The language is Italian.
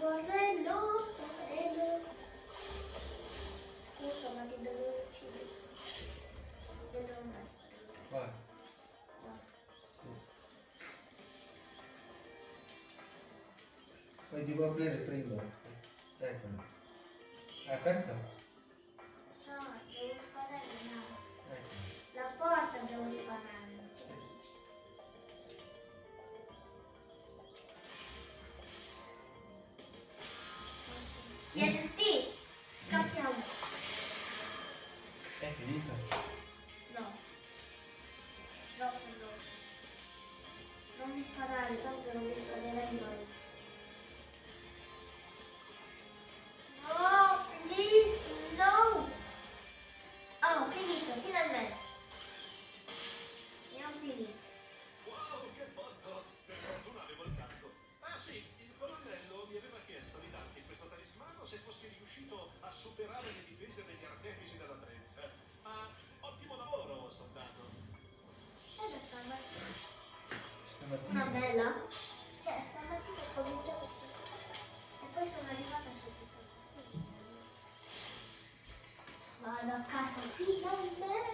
Borrello, borrello. Scusa, ma che dove uccidere? Dentro un mezzo. Vai. Sì. Poi devo aprire il primo. Eccolo. È aperto? Vieni, scappiamo. È finito? No. Troppo veloce. Non mi sparare, Stamattina. Una bella? Cioè, stamattina ho cominciato e poi sono arrivata subito così. Vado a casa finalmente.